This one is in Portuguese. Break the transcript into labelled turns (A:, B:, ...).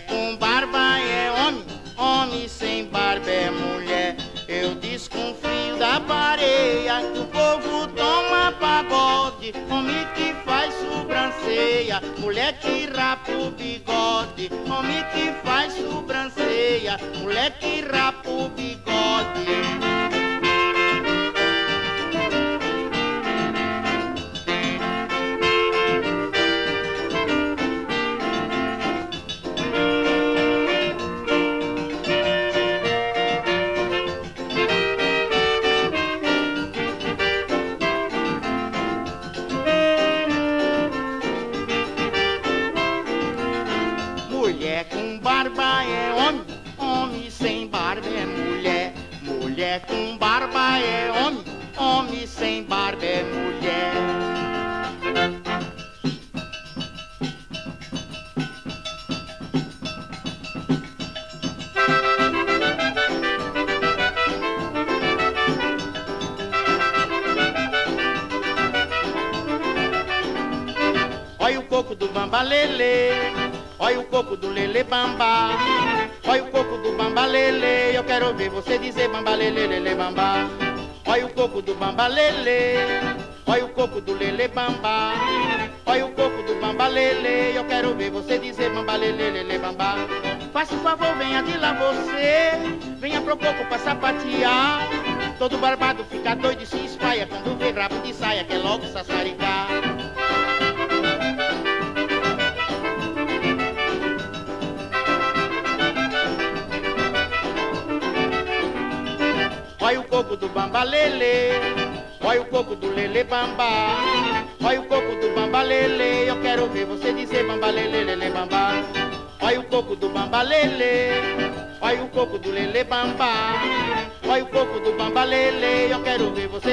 A: com barba é homem, homem sem barba é mulher. Eu desconfio da pareia que o povo toma pagode. Homem que faz sobranceia, mulher que rapa o bigode. Homem que faz sobranceia, mulher que rapa Mulher com barba é homem, homem sem barba é mulher. Mulher com barba é homem, homem sem barba é mulher. Olha o coco do bambalele, olha o coco do lele bamba. Olha o coco do bambalele, eu quero ver você dizer bambalele, lele bamba. Olha o coco do bambalele, olha o coco do lele bamba. Olha o coco do bambalele, eu quero ver você dizer bambalele, lele bamba. Faça o favor, venha de lá você, venha pro coco pra sapatear. Todo barbado fica doido e se espalha quando vê rabo de saia, quer logo sassaricar. Coco do bambalele, olha o coco do lele bamba. Olha o coco do bambalele, eu quero ver você dizer bambalele, lele bamba. Olha o coco do bambalele, olha o coco do lele bamba. Olha o coco do bambalele, eu quero ver você